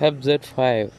FZ5